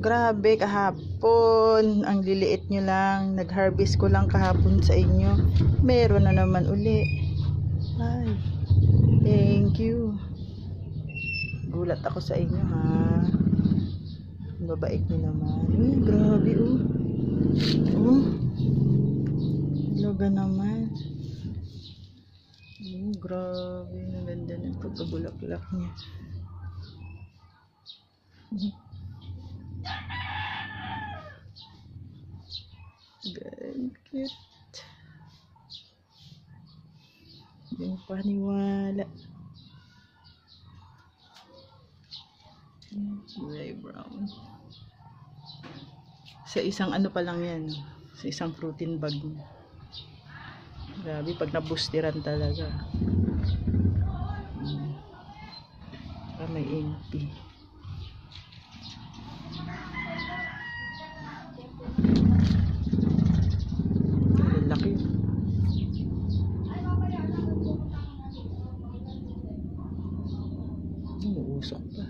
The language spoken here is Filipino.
grabe kahapon. Ang liliit nyo lang. Nag-harvest ko lang kahapon sa inyo. Meron na naman uli. Ay, thank you. Gulat ako sa inyo ha. Babait nyo naman. Uy, grabe oh. Oh. Loga naman. Oh, grabe. Ang ganda ng pagkabulaklak niya. Good, cute. Hindi mo paniwala. Gray brown. Sa isang ano pa lang yan. Sa isang protein bag. Grabe, pag nabustiran talaga. Hmm. Ah, may MP. Ang laki. Umuusok pa.